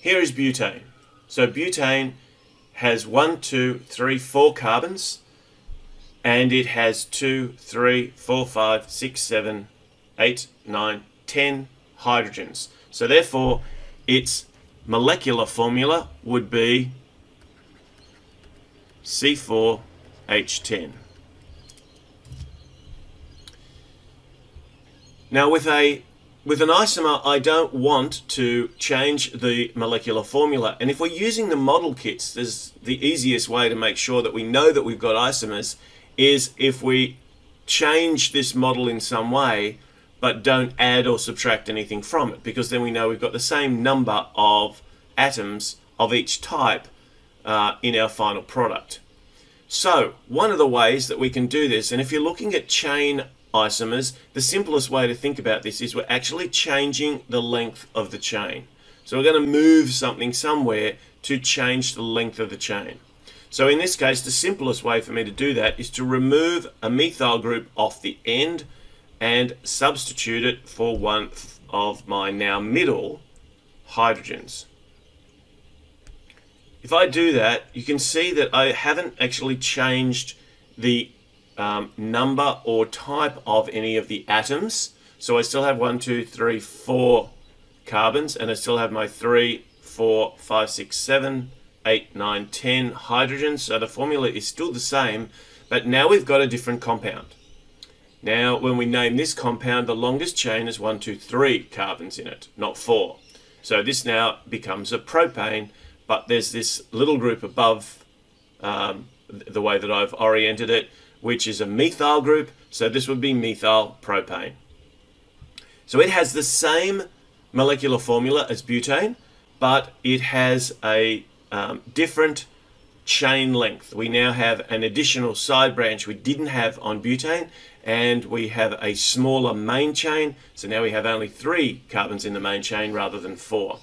here is butane. So butane has one, two, three, four carbons, and it has two, three, four, five, six, seven, eight, nine, ten hydrogens. So therefore, its molecular formula would be C4H10. Now with a with an isomer, I don't want to change the molecular formula. And if we're using the model kits, there's the easiest way to make sure that we know that we've got isomers is if we change this model in some way, but don't add or subtract anything from it, because then we know we've got the same number of atoms of each type uh, in our final product. So one of the ways that we can do this, and if you're looking at chain isomers, the simplest way to think about this is we're actually changing the length of the chain. So we're going to move something somewhere to change the length of the chain. So in this case, the simplest way for me to do that is to remove a methyl group off the end and substitute it for one of my now middle hydrogens. If I do that, you can see that I haven't actually changed the um, number or type of any of the atoms. So I still have one, two, three, four carbons, and I still have my three, four, five, six, seven, eight, nine, ten hydrogens. So the formula is still the same, but now we've got a different compound. Now, when we name this compound, the longest chain is one, two, three carbons in it, not four. So this now becomes a propane, but there's this little group above um, the way that I've oriented it, which is a methyl group. So this would be methyl propane. So it has the same molecular formula as butane, but it has a um, different chain length. We now have an additional side branch we didn't have on butane, and we have a smaller main chain. So now we have only three carbons in the main chain rather than four.